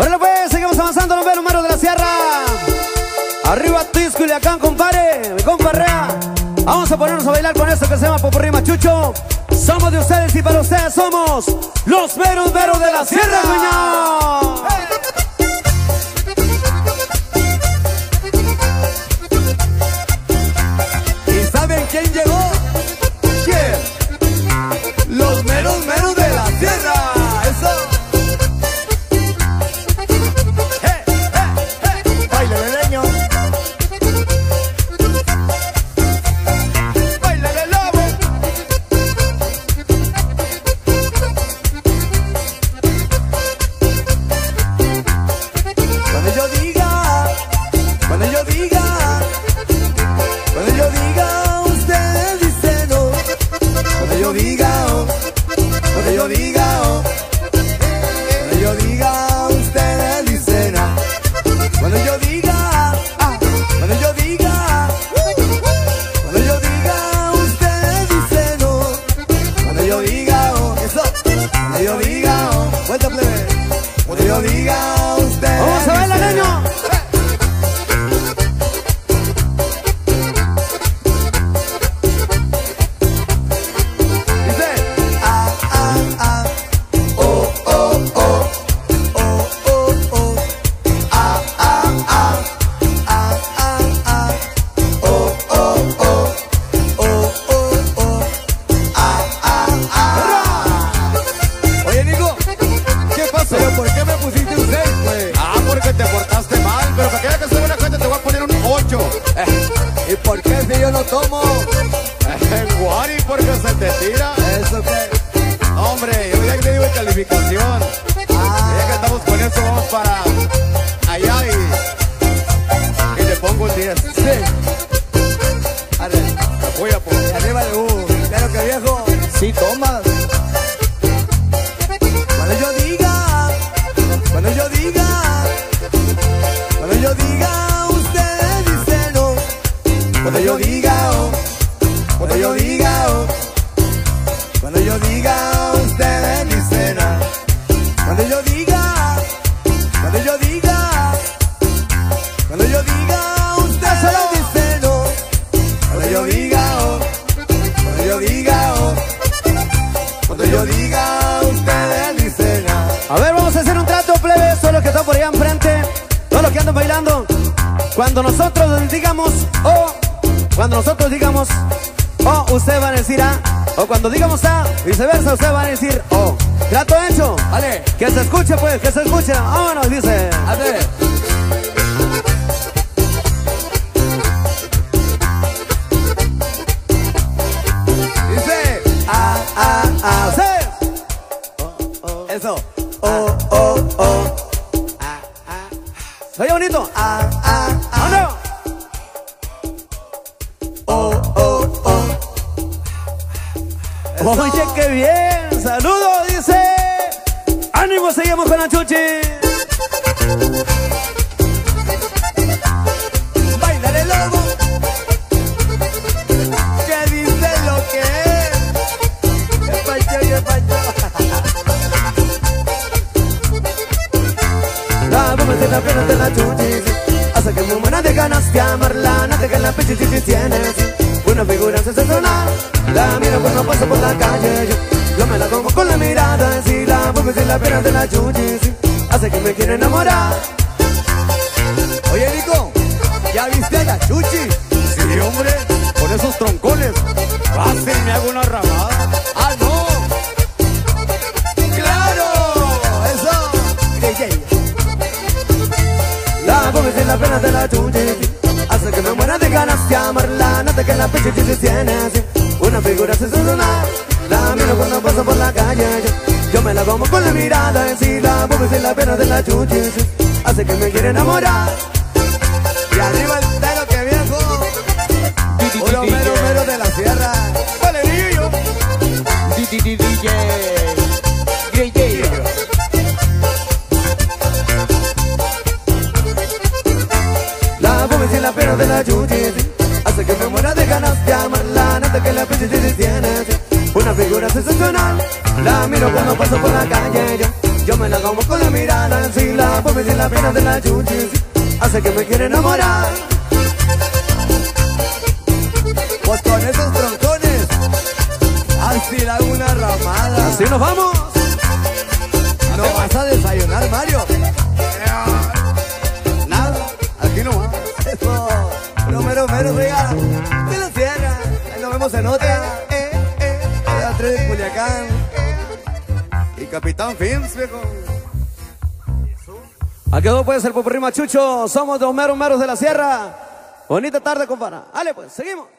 Órale pues, seguimos avanzando, los números de la sierra. Arriba Tisco y acá, compadre, mi. Vamos a ponernos a bailar con esto que se llama Popurrí Machucho. Somos de ustedes y para ustedes somos los meros meros de la sierra, yo diga, por qué si yo no tomo? Guari, porque se te tira. ¿Eso qué? Hombre, yo ya te digo calificación. Ya que estamos con eso, vamos para allá y, y te pongo un 10. Sí. Arre. Voy a poner. Y arriba de U, claro que viejo. Sí, tomas. Yo diga, cuando yo diga, cuando yo diga, usted dice no. Cuando yo diga, oh, cuando yo diga, oh, cuando yo diga, ustedes dicen nada. A ver, vamos a hacer un trato, plebe. Todos los que están por allá enfrente, todos los que andan bailando. Cuando nosotros digamos oh, cuando nosotros digamos oh, usted va a decir ah. O cuando digamos ah, viceversa, usted va a decir oh. Trato hecho. Vale, Que se escuche, pues, que se escuche. Vámonos, dice. a ver. Dice, ah, ah, ah, Sí. eso. Oh, oh, oh. Oye, bonito. Ah, ah, ah. ¡Vámonos! Oh, oh, oh. Oye, qué bien. Saludos. Ánimo, seguimos con la chuchi. Baila de lobo. ¿Qué dice lo que es? ¿Qué pacho, qué pacho? La bomba de la pena de la chuchi. Hace que muy buena de ganas de amarla. Nada que la pichichichi tienes. Una figura sensacional. La miro cuando paso por la calle. La pena de la chuchi. Hace que me quiera enamorar. Oye, Nico, ¿ya viste a la Chuchi? Sí, hombre, con esos troncones. Fácil, me hago una ramada. ¡Ah, no! ¡Claro! ¡Eso! La bomba de la pena de la chuchi. Hace que me muera de ganas de amarla. Nada que la pichichichi tienes. Una figura sensacional. La miro cuando paso por la calle. Me la como con la mirada. Si la bomba de la pena de la chuchi. Hace que me quiera enamorar. Y arriba el telo que viejo. Uno mero mero de la sierra. Vale, niño. La bomba de la pena de la chuchi. Hace que me muera de ganas de amarla. Nada que la pichichichi tienes. Una figura sensacional. La miro cuando paso por la calle. Yo, Yo me la como con la mirada, así la pompa y la pena de la chuchi, hace que me quiera enamorar. Pues con esos troncones, así la una ramada. Así nos vamos. No vas a desayunar, Mario. Nada, aquí no va. Eso, no mero, mero, oiga. De la sierra, ahí nos vemos en otra. Eh, eh, La tres de Culiacán. Capitán Films, viejo. Aquí quedó pues el popurrí machucho. Somos los meros meros de la sierra. Bonita tarde, compadre. Dale pues, seguimos.